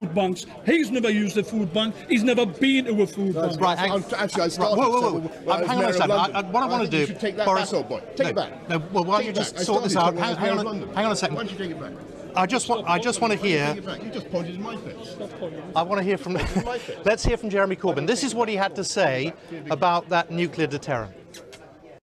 food banks. He's never used a food bank. He's never been to a food bank. Right, hang- I'm- actually, I right, whoa, whoa, whoa. Well, Um, hang on a second. I, I, what I I want to do, you take that Boris, back, old boy. Take no, it back. No, well, why don't you just sort this out? Hang, hang on, hang on a second. Why don't you take it back? I just want, I just want to hear. You just pointed in my face. I want to hear from. let's hear from Jeremy Corbyn. This is what he had to say about that nuclear deterrent.